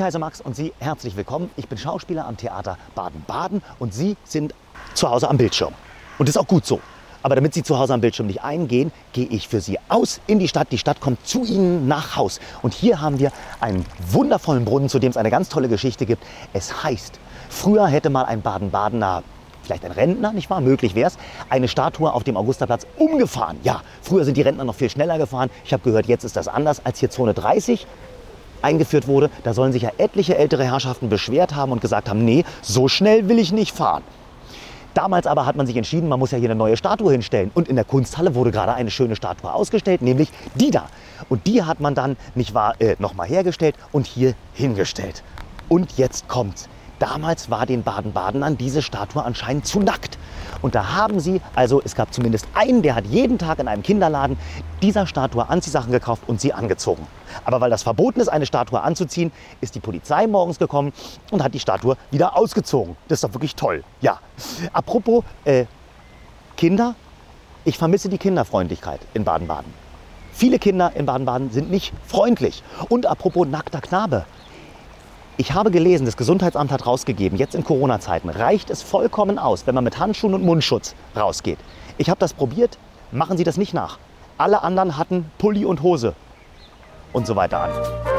heiße Max und Sie herzlich willkommen. Ich bin Schauspieler am Theater Baden-Baden und Sie sind zu Hause am Bildschirm. Und das ist auch gut so. Aber damit Sie zu Hause am Bildschirm nicht eingehen, gehe ich für Sie aus in die Stadt. Die Stadt kommt zu Ihnen nach Haus. Und hier haben wir einen wundervollen Brunnen, zu dem es eine ganz tolle Geschichte gibt. Es heißt, früher hätte mal ein Baden-Badener vielleicht ein Rentner, nicht wahr? Möglich wäre es, eine Statue auf dem Augusterplatz umgefahren. Ja, früher sind die Rentner noch viel schneller gefahren. Ich habe gehört, jetzt ist das anders, als hier Zone 30 eingeführt wurde. Da sollen sich ja etliche ältere Herrschaften beschwert haben und gesagt haben, nee, so schnell will ich nicht fahren. Damals aber hat man sich entschieden, man muss ja hier eine neue Statue hinstellen. Und in der Kunsthalle wurde gerade eine schöne Statue ausgestellt, nämlich die da. Und die hat man dann, nicht wahr, äh, nochmal hergestellt und hier hingestellt. Und jetzt kommt's. Damals war den Baden-Badenern diese Statue anscheinend zu nackt. Und da haben sie, also es gab zumindest einen, der hat jeden Tag in einem Kinderladen dieser Statue Anziehsachen gekauft und sie angezogen. Aber weil das verboten ist, eine Statue anzuziehen, ist die Polizei morgens gekommen und hat die Statue wieder ausgezogen. Das ist doch wirklich toll. Ja. Apropos äh, Kinder, ich vermisse die Kinderfreundlichkeit in Baden-Baden. Viele Kinder in Baden-Baden sind nicht freundlich. Und apropos nackter Knabe. Ich habe gelesen, das Gesundheitsamt hat rausgegeben, jetzt in Corona-Zeiten reicht es vollkommen aus, wenn man mit Handschuhen und Mundschutz rausgeht. Ich habe das probiert, machen Sie das nicht nach. Alle anderen hatten Pulli und Hose und so weiter an.